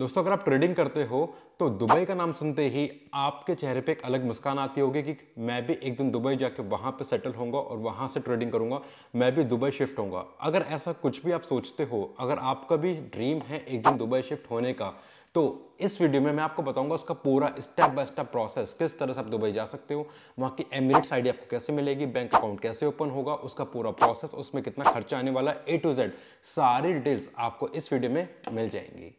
दोस्तों, अगर आप ट्रेडिंग करते हो तो दुबई का नाम सुनते ही आपके चेहरे पे एक अलग मुस्कान आती होगी कि मैं भी एक दिन दुबई जाके वहाँ पे सेटल होऊँगा और वहाँ से ट्रेडिंग करूँगा, मैं भी दुबई शिफ्ट होऊँगा। अगर ऐसा कुछ भी आप सोचते हो, अगर आपका भी ड्रीम है एक दिन दुबई शिफ्ट होने का तो इस वीडियो में मैं आपको बताऊँगा उसका पूरा स्टेप बाय स्टेप प्रोसेस किस तरह से आप दुबई जा सकते हो, वहाँ की एमिरेट्स आईडी आपको कैसे मिलेगी बैंक अकाउंट कैसे ओपन होगा, उसका पूरा प्रोसेस उसमें कितना खर्चा आने वाला ए टू जेड सारी डिटेल्स आपको इस वीडियो में मिल जाएँगी।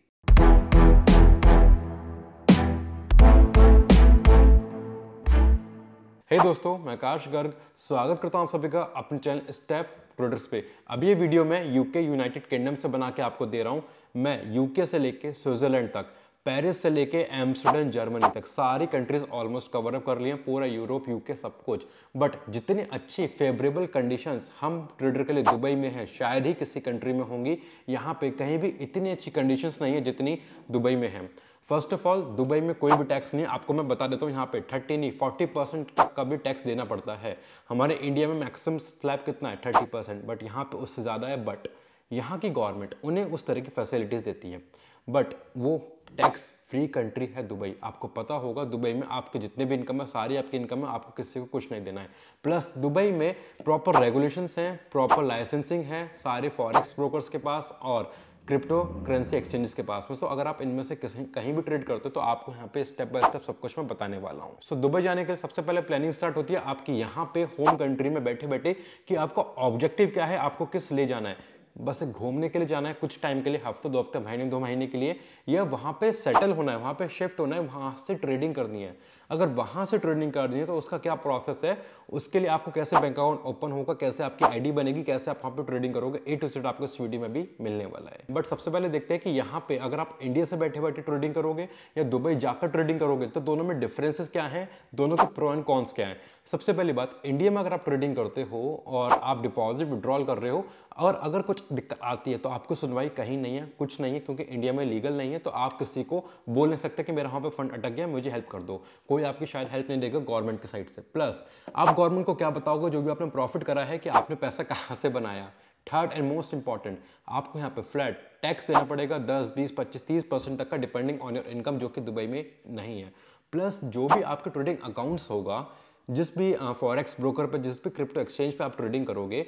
हे hey दोस्तों, मैं आकाश गर्ग। स्वागत करता हूँ आप सभी का अपने चैनल स्टेप प्रोडक्ट्स पे। अब ये वीडियो मैं यूके यूनाइटेड किंगडम से बना के आपको दे रहा हूँ। मैं यूके से लेके स्विट्जरलैंड तक पेरिस से लेके एम्स्टरडेम जर्मनी तक, सारी कंट्रीज़ ऑलमोस्ट कवर अप कर लिए पूरा यूरोप यूके सब कुछ। बट जितनी अच्छी फेवरेबल कंडीशंस हम ट्रेडर के लिए दुबई में है, शायद ही किसी कंट्री में होंगी, यहाँ पे कहीं भी इतनी अच्छी कंडीशंस नहीं है जितनी दुबई में है। फ़र्स्ट ऑफ़ ऑल दुबई में कोई भी टैक्स नहीं है आपको मैं बता देता हूँ, यहाँ पे थर्टी नहीं फोर्टी परसेंट का भी टैक्स देना पड़ता है। हमारे इंडिया में मैक्सिमम स्लैब कितना है? थर्टी परसेंट बट यहाँ पे उससे ज़्यादा है बट यहाँ की गवर्नमेंट उन्हें उस तरह की फैसिलिटीज़ देती है। बट वो टैक्स फ्री कंट्री है दुबई। आपको पता होगा, दुबई में आपके जितने भी इनकम है, सारी आपकी इनकम है, आपको किसी को कुछ नहीं देना है। प्लस दुबई में प्रॉपर रेगुलेशंस हैं प्रॉपर लाइसेंसिंग है, सारे फॉरेक्स ब्रोकर्स के पास और क्रिप्टो करेंसी एक्सचेंजेस के पास में। सो तो अगर आप इनमें से किसी कहीं भी ट्रेड करते हो तो आपको यहाँ पे स्टेप बाय स्टेप सब कुछ मैं बताने वाला हूँ। सो so, दुबई जाने के लिए सबसे पहले प्लानिंग स्टार्ट होती है आपकी यहाँ पे होम कंट्री में बैठे बैठे कि आपका ऑब्जेक्टिव क्या है आपको किस ले जाना है। बस घूमने के लिए जाना है कुछ टाइम के लिए हफ़्ते दो हफ़्ते महीने दो महीने के लिए। या वहाँ पे सेटल होना है वहाँ पे शिफ्ट होना है वहाँ से ट्रेडिंग करनी है। अगर वहाँ से ट्रेडिंग करनी है तो उसका क्या प्रोसेस है? उसके लिए आपको कैसे बैंक अकाउंट ओपन होगा? कैसे आपकी आईडी बनेगी? कैसे आप वहाँ पे ट्रेडिंग करोगे? ए टू सेट आपको इस वीडियो में भी मिलने वाला है। बट सबसे पहले देखते हैं कि यहाँ पे अगर आप इंडिया से बैठे बैठे ट्रेडिंग करोगे या दुबई जाकर ट्रेडिंग करोगे तो दोनों में डिफरेंसेस क्या है? दोनों के प्रो एंड कॉन्स क्या है? सबसे पहली बात इंडिया में अगर आप ट्रेडिंग करते हो और आप डिपॉजिट विड्रॉल कर रहे हो, और अगर कुछ दिक्कत आती है तो आपको सुनवाई कहीं नहीं है, कुछ नहीं है, क्योंकि इंडिया में लीगल नहीं है तो आप किसी को बोल नहीं सकते कि मेरा वहाँ पे फंड अटक गया, मुझे हेल्प कर दो। कोई आपकी शायद हेल्प नहीं देगा गवर्नमेंट की साइड से। प्लस आप गवर्नमेंट को क्या बताओगे? जो भी आपने प्रॉफिट करा है कि आपने पैसा कहाँ से बनाया? थर्ड एंड मोस्ट इंपॉर्टेंट आपको यहाँ पे फ्लैट टैक्स देना पड़ेगा। 10, 20, 25, 30 परसेंट तक का डिपेंडिंग ऑन योर इनकम जो कि दुबई में नहीं है। प्लस जो भी आपके ट्रेडिंग अकाउंट्स होगा जिस भी फॉरेक्स ब्रोकर पे जिस भी क्रिप्टो एक्सचेंज पे आप ट्रेडिंग करोगे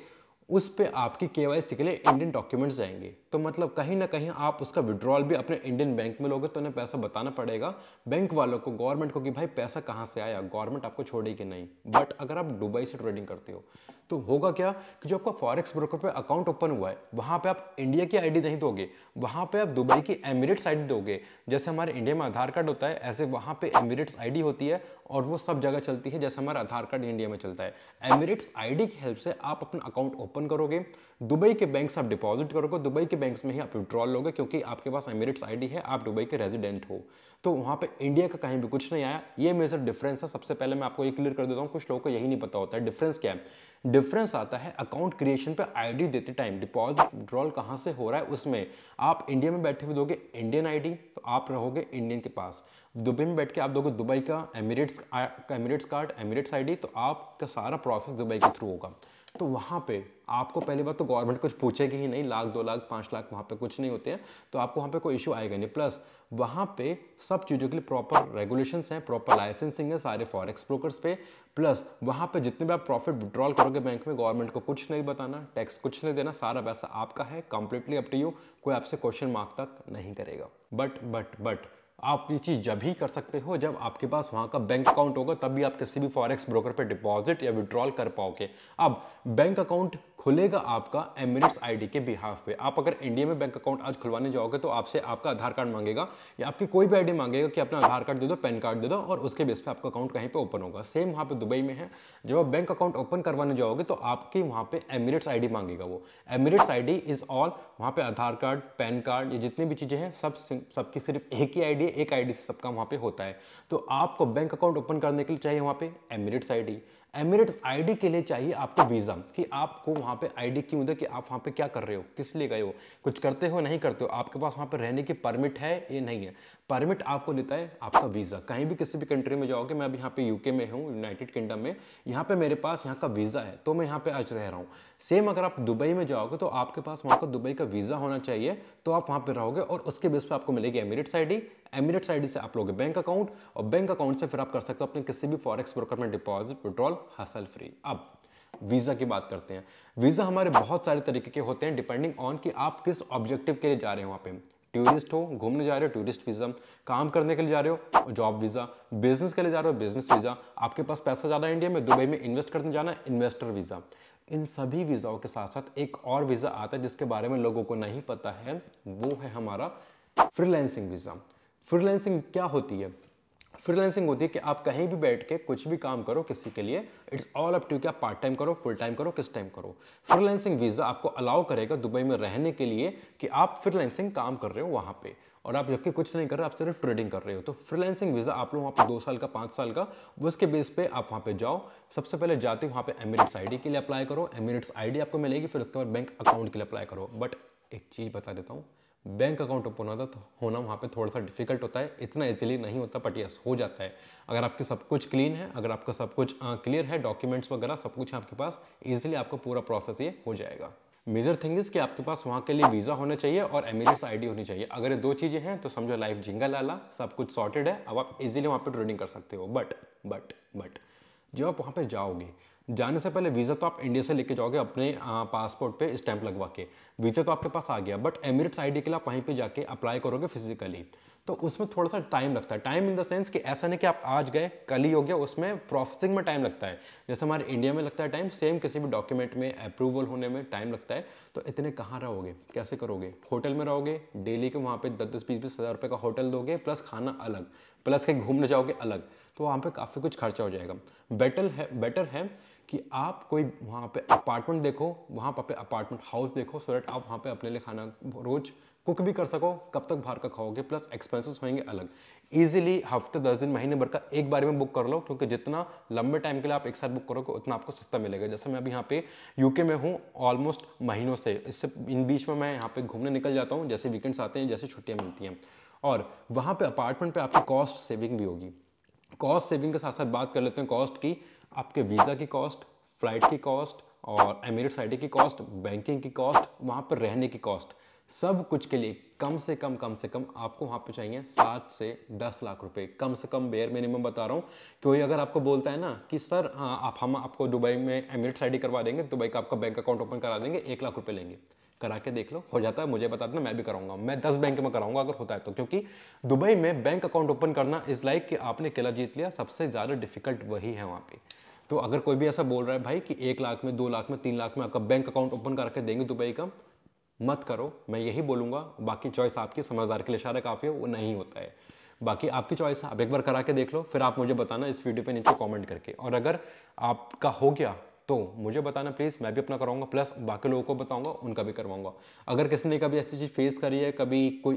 उस पर आपकी के के लिए इंडियन डॉक्यूमेंट्स जाएँगे। तो मतलब कहीं ना कहीं आप उसका विड्रॉल भी अपने इंडियन बैंक में लोगे तो उन्हें पैसा बताना पड़ेगा। बैंक वालों को गवर्नमेंट को कि भाई पैसा कहाँ से आया? गवर्नमेंट आपको छोड़ेगी नहीं? बट अगर आप दुबई से ट्रेडिंग करते हो तो होगा क्या कि जो आपका फॉरेक्स ब्रोकर पे अकाउंट ओपन हुआ है, वहाँ पे आप इंडिया की आईडी नहीं दोगे, वहाँ पे आप दुबई की एमिरेट्स आईडी दोगे। जैसे हमारे इंडिया में आधार कार्ड होता है, ऐसे वहाँ पे एमिरेट्स आईडी होती है और वो सब जगह चलती है जैसे हमारा आधार कार्ड इंडिया में चलता है। एमिरेट्स आईडी की हेल्प से आप अपना अकाउंट ओपन करोगे दुबई के बैंक से आप डिपॉजिट करोगे दुबई के बैंक में ही आप विड्रॉल लोगे क्योंकि आपके पास एमिरेट्स आईडी है, आप दुबई के रेजिडेंट हो। तो वहाँ पे इंडिया का कहीं भी कुछ नहीं आया। ये मेजर डिफरेंस है सबसे पहले मैं आपको ये क्लियर कर देता हूँ, कुछ लोगों को यही नहीं पता होता है। डिफरेंस क्या है? डिफरेंस आता है अकाउंट क्रिएशन पे आईडी देते टाइम डिपॉजिट विड्रॉल कहाँ से हो रहा है? उसमें। आप इंडिया में बैठे हुए दोगे इंडियन आईडी तो आप रहोगे इंडियन के पास। दुबई में बैठ के आप दोगे दुबई का एमिरेट्स का एमिरेट्स कार्ड एमिरेट्स आईडी तो आपका सारा प्रोसेस दुबई के थ्रू होगा। तो वहाँ पे आपको पहली बात तो गवर्नमेंट कुछ पूछेगी ही नहीं, लाख, दो लाख, पाँच लाख वहाँ पे कुछ नहीं होते हैं। तो आपको वहाँ पे कोई इशू आएगा नहीं। प्लस वहाँ पे सब चीज़ों के लिए प्रॉपर रेगुलेशंस हैं प्रॉपर लाइसेंसिंग है सारे फॉरेक्स ब्रोकर्स पे। प्लस वहाँ पे जितने भी आप प्रॉफिट विड्रॉल करोगे बैंक में गवर्नमेंट को कुछ नहीं बताना टैक्स कुछ नहीं देना, सारा पैसा आपका है कंप्लीटली अप टू यू कोई आपसे क्वेश्चन मार्क तक नहीं करेगा। बट बट बट आप ये चीज़ जब ही कर सकते हो, जब आपके पास वहाँ का बैंक अकाउंट होगा तभी आप किसी भी फॉरेक्स ब्रोकर पे डिपॉजिट या विड्रॉल कर पाओगे। अब बैंक अकाउंट खुलेगा आपका एमिरेट्स आईडी के बिहाफ पे। आप अगर इंडिया में बैंक अकाउंट आज खुलवाने जाओगे तो आपसे आपका आधार कार्ड मांगेगा, या आपकी कोई भी आईडी मांगेगा कि अपना आधार कार्ड दे दो पैन कार्ड दे दो, और उसके बेस पे आपका अकाउंट कहीं पे ओपन होगा। सेम वहाँ पे दुबई में है। जब आप बैंक अकाउंट ओपन करवाने जाओगे तो आपकी वहाँ पे एमिरेट्स आईडी मांगेगा वो। एमिरेट्स आई इज़ ऑल वहाँ पे आधार कार्ड पैन कार्ड ये जितनी भी चीज़ें हैं, सब सबकी सिर्फ़ एक ही आई एक आईडी से सबका वहाँ पे होता है। तो आपको बैंक अकाउंट ओपन करने के लिए चाहिए वहाँ पर एमिरेट्स आई एमिरेट्स आईडी के लिए चाहिए आपको वीज़ा कि आपको वहाँ पे आईडी की मुद्दे कि आप वहाँ पे क्या कर रहे हो, किस लिए गए हो, कुछ करते हो, नहीं करते हो, आपके पास वहाँ पे रहने की परमिट है ये नहीं है? परमिट आपको देता है आपका वीज़ा कहीं भी किसी भी कंट्री में जाओगे, मैं अभी यहाँ पे यूके में हूँ यूनाइटेड किंगडम में, यहाँ पे मेरे पास यहाँ का वीज़ा है तो मैं यहाँ पे आज रह रहा हूँ। सेम अगर आप दुबई में जाओगे तो आपके पास वहाँ का दुबई का वीज़ा होना चाहिए तो आप वहाँ पे रहोगे और उसके बेस पे आपको मिलेगी एमिरेट्स आई एमिरेट्स आई से आप लोगे बैंक अकाउंट और बैंक अकाउंट से फिर आप कर सकते हो अपने किसी भी फॉरेक्स ब्रोकर में डिपॉजिट विड्रॉल हासिल फ्री अब वीज़ा की बात करते हैं। वीज़ा हमारे बहुत सारे तरीके के होते हैं डिपेंडिंग ऑन कि आप किस ऑब्जेक्टिव के लिए जा रहे हो वहाँ पे। टूरिस्ट हो, घूमने जा रहे हो टूरिस्ट वीज़ा काम करने के लिए जा रहे हो जॉब वीज़ा बिज़नेस के लिए जा रहे हो बिज़नेस वीज़ा आपके पास पैसा ज़्यादा इंडिया में, दुबई में इन्वेस्ट करने जाना इन्वेस्टर वीज़ा इन सभी वीज़ाओं के साथ साथ एक और वीज़ा आता है जिसके बारे में लोगों को नहीं पता है, वो है हमारा फ्रीलैंसिंग वीज़ा फ्रीलैंसिंग क्या होती है? फ्रीलांसिंग होती है कि आप कहीं भी बैठ के कुछ भी काम करो किसी के लिए इट्स ऑल अप टू कि आप पार्ट टाइम करो फुल टाइम करो, किस टाइम करो। फ्रीलांसिंग वीज़ा आपको अलाउ करेगा दुबई में रहने के लिए कि आप फ्रीलांसिंग काम कर रहे हो वहाँ पे। और आप जबकि कुछ नहीं कर रहे, आप सिर्फ़ ट्रेडिंग कर रहे हो। तो फ्रीलांसिंग वीज़ा आप लोग वहाँ पर दो साल का, पाँच साल का उसके बेस पे आप वहाँ पे जाओ। सबसे पहले जाते वहाँ पे एमिरेट्स आईडी के लिए अप्लाई करो। एमिरेट्स आईडी आपको मिलेगी, फिर उसके बाद बैंक अकाउंट के लिए अप्लाई करो। बट एक चीज़ बता देता हूँ बैंक अकाउंट ओपन होता तो होना वहाँ पे थोड़ा सा डिफ़िकल्ट होता है। इतना इजीली नहीं होता बट यस हो जाता है। अगर आपके सब कुछ क्लीन है, अगर आपका सब कुछ क्लियर है डॉक्यूमेंट्स वगैरह सब कुछ आपके पास इजीली आपका पूरा प्रोसेस ये हो जाएगा। मेजर थिंग इज़ कि आपके पास वहाँ के लिए वीज़ा होना चाहिए और एमिरेट्स आईडी होनी चाहिए। अगर ये दो चीज़ें हैं तो समझो लाइफ झिंगा लाला, सब कुछ सॉर्टेड है, अब आप इजीली वहाँ पे ट्रेडिंग कर सकते हो। बट बट बट जब आप वहाँ पे जाओगे जाने से पहले वीज़ा तो आप इंडिया से लेके जाओगे अपने पासपोर्ट पे स्टैंप लगवा के। वीज़ा तो आपके पास आ गया, बट एमिरेट्स आईडी के लिए आप वहीं पे जाके अप्लाई करोगे फिजिकली। तो उसमें थोड़ा सा टाइम लगता है। टाइम इन द सेंस कि ऐसा नहीं कि आप आज गए, कल ही हो गया, उसमें प्रोसेसिंग में टाइम लगता है। जैसे हमारे इंडिया में लगता है टाइम सेम किसी भी डॉक्यूमेंट में अप्रूवल होने में टाइम लगता है। तो इतने कहाँ रहोगे? कैसे करोगे? होटल में रहोगे? डेली के वहाँ पर दस दस बीस बीस हज़ार रुपये का होटल दोगे? प्लस खाना अलग। प्लस कहीं घूमने जाओगे? अलग। तो वहाँ पर काफ़ी कुछ खर्चा हो जाएगा। बेटर है बेटर है कि आप कोई वहाँ पे अपार्टमेंट देखो, वहाँ पे अपार्टमेंट हाउस देखो सो दैट आप वहाँ पे अपने लिए खाना रोज कुक भी कर सको, कब तक बाहर का खाओगे प्लस एक्सपेंसेस होंगे अलग। इजीली हफ़्ते दस दिन, महीने भर का एक बार में बुक कर लो, क्योंकि जितना लंबे टाइम के लिए आप एक साथ बुक करोगे, उतना आपको सस्ता मिलेगा। जैसे मैं अभी यहाँ पे यूके में हूँ ऑलमोस्ट महीनों से, इससे इन बीच में मैं यहाँ पे घूमने निकल जाता हूँ, जैसे वीकेंड्स आते हैं, जैसे छुट्टियाँ मिलती हैं। और वहाँ पर अपार्टमेंट पर आपकी कॉस्ट सेविंग भी होगी। कॉस्ट सेविंग के साथ साथ बात कर लेते हैं कॉस्ट की। आपके वीज़ा की कॉस्ट फ़्लाइट की कॉस्ट और एमिरेट्स आई की कॉस्ट बैंकिंग की कॉस्ट वहाँ पर रहने की कॉस्ट सब कुछ के लिए कम से कम कम से कम आपको वहाँ पे चाहिए सात से दस लाख रुपए। कम से कम बेयर मिनिमम बता रहा हूँ। कोई अगर आपको बोलता है ना कि, सर हाँ आप, हम आपको दुबई में एमिरेट्स आई करवा देंगे, दुबई का आपका बैंक अकाउंट ओपन करा देंगे, एक लाख रुपए लेंगे। करा के देख लो, हो जाता है, मुझे बता देना, मैं भी कराऊँगा। मैं दस बैंक में कराऊँगा अगर होता है तो। क्योंकि दुबई में बैंक अकाउंट ओपन करना इज़ लाइक कि आपने किला जीत लिया, सबसे ज़्यादा डिफ़िकल्ट वही है वहाँ पे। तो अगर कोई भी ऐसा बोल रहा है, भाई, कि एक लाख में, दो लाख में, तीन लाख में आपका बैंक अकाउंट ओपन करके देंगे दुबई का मत करो, मैं यही बोलूँगा, बाकी चॉइस आपकी समझदार के लिए इशारा काफ़ी है, वो नहीं होता है। बाकी आपकी चॉइस है, आप एक बार करा के देख लो, फिर आप मुझे बताना इस वीडियो पे नीचे कमेंट करके। और अगर आपका हो गया तो मुझे बताना प्लीज़ मैं भी अपना कराऊँगा प्लस बाकी लोगों को बताऊँगा, उनका भी करवाऊँगा। अगर किसी ने कभी ऐसी चीज़ फेस करी है, कभी कोई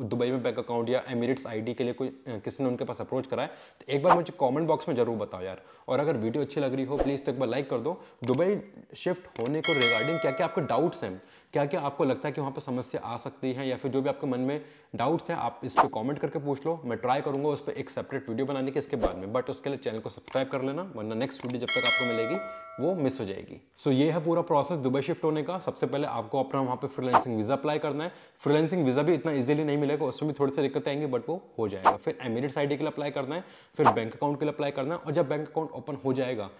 दुबई में बैंक अकाउंट या एमिरेट्स आईडी के लिए कोई किसी ने उनके पास अप्रोच करा है तो एक बार मुझे कमेंट बॉक्स में ज़रूर बताओ यार। और अगर वीडियो अच्छी लग रही हो प्लीज़ तो एक बार लाइक कर दो। दुबई शिफ्ट होने को रिगार्डिंग क्या क्या आपके डाउट्स हैं? क्या क्या आपको लगता है कि वहाँ पर समस्या आ सकती है या फिर जो भी आपके मन में डाउट्स हैं आप इस पर कॉमेंट करके पूछ लो। मैं ट्राई करूँगा उस पर एक सेपरेट वीडियो बनाने की इसके बाद में। बट उसके लिए चैनल को सब्सक्राइब कर लेना वरना नेक्स्ट वीडियो जब तक आपको मिलेगी वो मिस हो जाएगी। सो so, ये है पूरा प्रोसेस दुबई शिफ्ट होने का। सबसे पहले आपको अपना वहाँ पे फ्रीलांसिंग वीज़ा अप्लाई करना है। फ्रीलांसिंग वीज़ा भी इतना इजीली नहीं मिलेगा उसमें भी थोड़ी सी दिक्कत आएँगी बट वो हो जाएगा। फिर एमिरेट्स आई के लिए अप्लाई करना है फिर बैंक अकाउंट के लिए अप्लाई करना है और जब बैंक अकाउंट ओपन हो जाएगा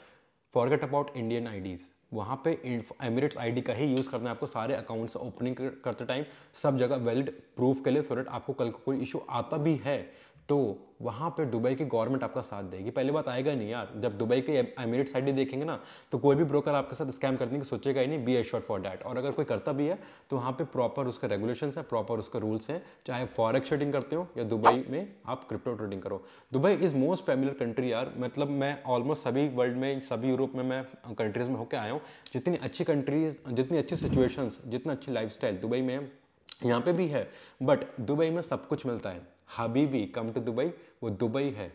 फॉरगेट अबाउट इंडियन आईडीज़ वहाँ पे एमिरेट्स आईडी का ही यूज़ करना है आपको, सारे अकाउंट्स ओपनिंग करते टाइम सब जगह वैलिड प्रूफ के लिए सो डेट आपको कल को कोई इशू आता भी है तो वहाँ पे दुबई की गवर्नमेंट आपका साथ देगी। पहली बात आएगा नहीं यार। जब दुबई के एमिरेट साइड ही देखेंगे ना तो कोई भी ब्रोकर आपके साथ स्कैम करने की सोचेगा ही नहीं बी एश्योर फॉर डैट और अगर कोई करता भी है तो वहाँ पे प्रॉपर उसका रेगुलेशन है प्रॉपर उसका रूल्स हैं। चाहे फॉरेक्स ट्रेडिंग करते हो या दुबई में आप क्रिप्टो ट्रेडिंग करो। Dubai is most familiar country यार। मतलब मैं ऑलमोस्ट सभी वर्ल्ड में, सभी यूरोप में मैं कंट्रीज़ में होकर आया हूँ। जितनी अच्छी कंट्रीज़ जितनी अच्छी सिचुएशन जितना अच्छी लाइफ दुबई में यहाँ पे भी है। बट दुबई में सब कुछ मिलता है। हबीबी कम टू दुबई वो दुबई है.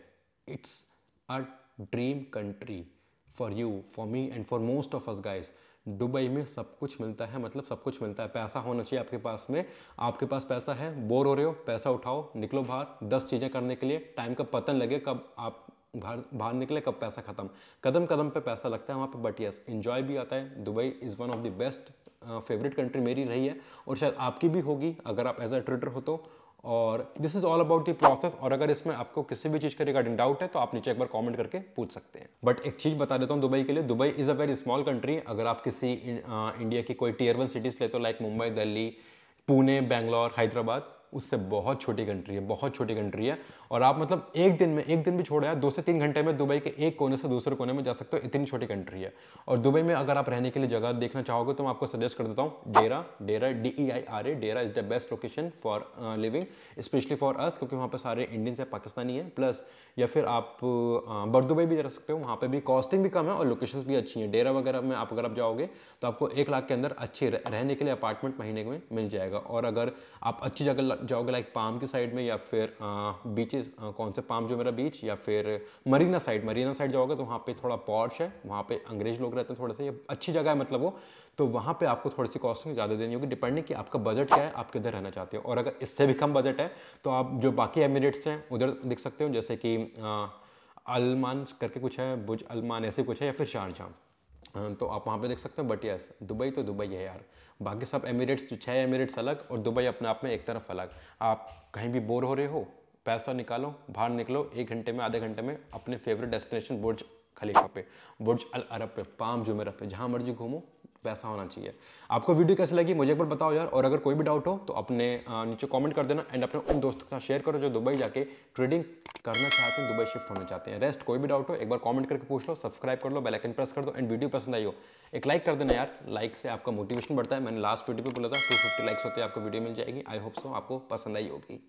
It's a dream country for you for me and for most of us guys Dubai में सब कुछ मिलता है मतलब सब कुछ मिलता है. पैसा होना चाहिए आपके पास में. आपके पास पैसा है बोर हो रहे हो, पैसा उठाओ, निकलो बाहर, दस चीज़ें करने के लिए. टाइम का पतन लगे कब आप बाहर बाहर निकले, कब पैसा खत्म. कदम कदम पे पैसा लगता है वहाँ पे बट यस इन्जॉय भी आता है. Dubai is one of the best favourite country मेरी रही है. और शायद आपकी भी होगी, अगर आप एज अ ट्रेडर हो तो. और this is all about the process और अगर इसमें आपको किसी भी चीज़ के रिगार्डिंग डाउट है तो आप नीचे एक बार कमेंट करके पूछ सकते हैं। बट एक चीज़ बता देता हूँ दुबई के लिए, Dubai is a very small country अगर आप किसी इंडिया की कोई टीयर वन सिटीज़ लेते हो लाइक मुंबई दिल्ली पुणे बैंगलोर हैदराबाद उससे बहुत छोटी कंट्री है, बहुत छोटी कंट्री है। और आप मतलब एक दिन में, एक दिन भी छोड़े दो से तीन घंटे में दुबई के एक कोने से दूसरे कोने में जा सकते हो, इतनी छोटी कंट्री है। और दुबई में अगर आप रहने के लिए जगह देखना चाहोगे तो मैं आपको सजेस्ट कर देता हूँ, Deira Deira D E I R A Deira is the best location for living specially for us क्योंकि वहाँ पर सारे इंडियंस है, पाकिस्तानी है प्लस या फिर आप बर दुबई भी जा सकते हो, वहाँ पर भी कॉस्टिंग भी कम है और लोकेशन भी अच्छी है। डेरा वगैरह में आप अगर आप जाओगे तो आपको एक लाख के अंदर अच्छे रहने के लिए अपार्टमेंट महीने में मिल जाएगा। और अगर आप अच्छी जगह जाओगे लाइक पाम की साइड में या फिर बीचेस कौन से पाम जो मेरा बीच या फिर मरीना साइड मरीना साइड जाओगे तो वहाँ पे थोड़ा पॉर्च है, वहाँ पे अंग्रेज़ लोग रहते हैं थोड़े से, ये अच्छी जगह है मतलब वो तो वहाँ पे आपको थोड़ी सी कॉस्टिंग ज़्यादा देनी होगी डिपेंडिंग कि आपका बजट क्या है, आप किधर रहना चाहते हो। और अगर इससे भी कम बजट है तो आप जो बाकी एमिरेट्स हैं, उधर दिख सकते हो, जैसे कि अलमान करके कुछ है बुज अलमान ऐसे कुछ है, या फिर शारजहाँ तो आप वहाँ पे देख सकते हो बट यस दुबई तो दुबई है यार। बाकी सब एमिरेट्स जो छः एमिरेट्स अलग और दुबई अपने आप में एक तरफ़ अलग। आप कहीं भी बोर हो रहे हो, पैसा निकालो, बाहर निकलो, एक घंटे में, आधे घंटे में अपने फेवरेट डेस्टिनेशन बुर्ज खलीफा पे बुर्ज अल अरब पे पाम जुमेरा पे, जहाँ मर्ज़ी घूमो पैसा होना चाहिए। आपको वीडियो कैसी लगी मुझे एक बार बताओ यार, और अगर कोई भी डाउट हो तो अपने नीचे कमेंट कर देना एंड अपने उन दोस्तों के साथ शेयर करो जो दुबई जाके ट्रेडिंग करना चाहते हैं, दुबई शिफ्ट होना चाहते हैं। रेस्ट कोई भी डाउट हो, एक बार कमेंट करके पूछ लो सब्सक्राइब कर लो बेल आइकन प्रेस कर दो एंड वीडियो पसंद आई हो। एक लाइक कर देना यार लाइक से आपका मोटिवेशन बढ़ता है। मैंने लास्ट वीडियो पे बोला था टू फिफ्टी लाइक्स होते हैं आपको वीडियो मिल जाएगी। आई होप सो आपको पसंद आई होगी।